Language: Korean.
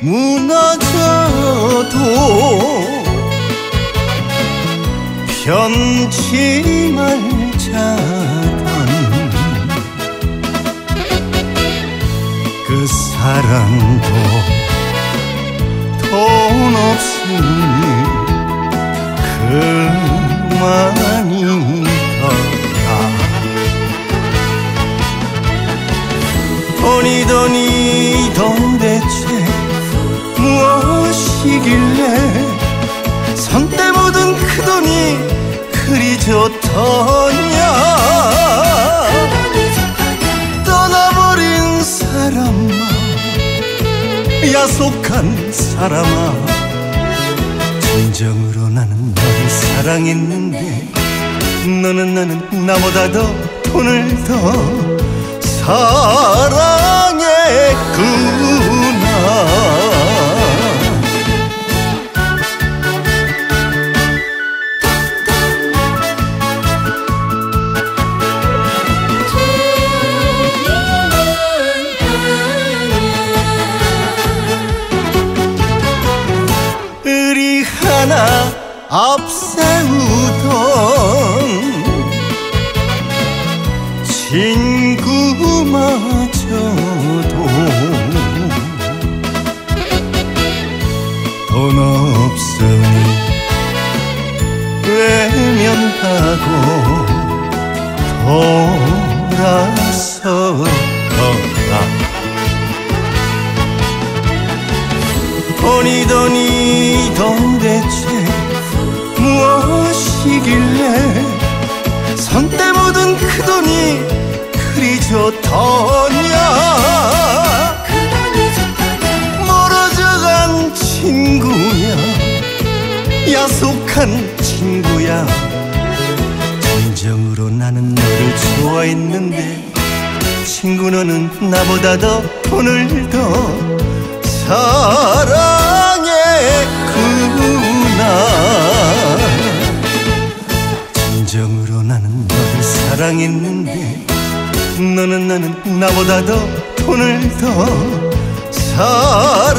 무너져도 편치 말자던 그 사랑도 돈 없으니 그만 돈이 돈이 도대체 무엇이길래 손때 묻은 그 돈이 그리 좋더냐? 떠나버린 사람아 야속한 사람아 진정으로 나는 너를 사랑했는데 너는 나는 나보다 더 돈을 더 사 앞세우던 친구마저도 돈 없으니 외면하고 돌아서더라 돈이 돈이 도대체 무엇이길래 손때 묻은 그 돈이 그리 좋더냐? 멀어져간 친구야 야속한 친구야. 진정으로 나는 너를 좋아했는데 친구 너는 나보다 더 돈을 더 나는 너를 사랑했는데 너는 나는 나보다 더 돈을 더 사랑했구나.